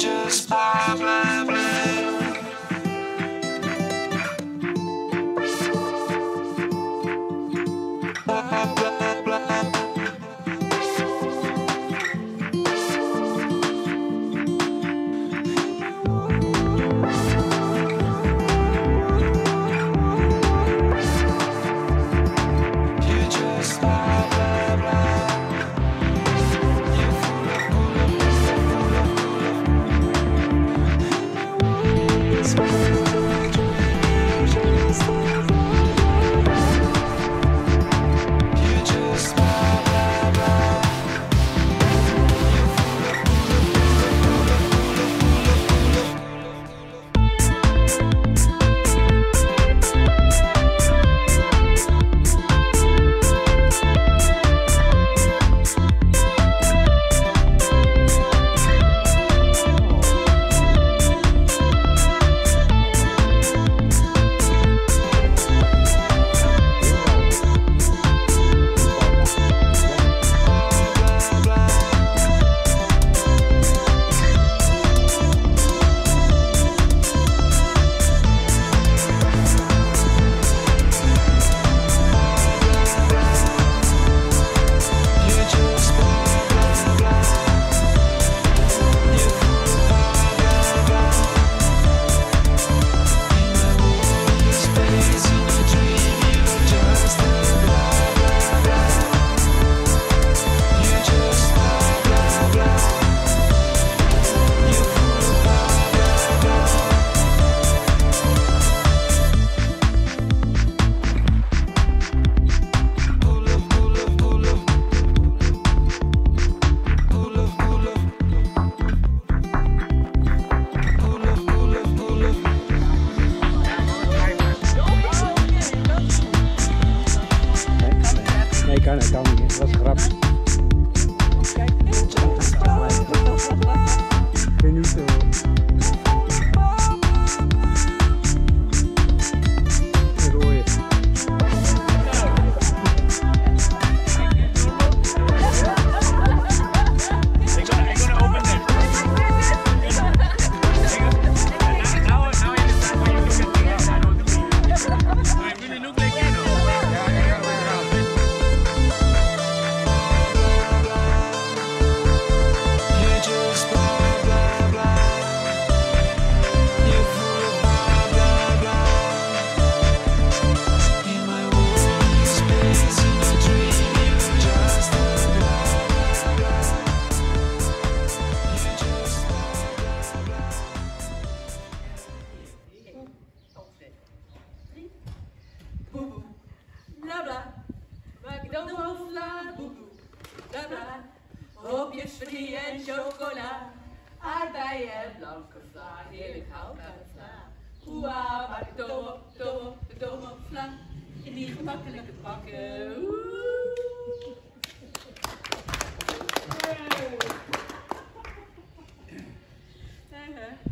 just blah blah. Nee, kan, ik kan niet. Dat was grappig. grap. Kijk, ik ben nu Chocola, boeboe, bla Hoopjes friet en chocola. Aardbeien, blanke vla, heerlijk houdbare vla. Oeh, maar de domo, domo, domo, vla. In die gemakkelijke pakken. Oeh. Hey.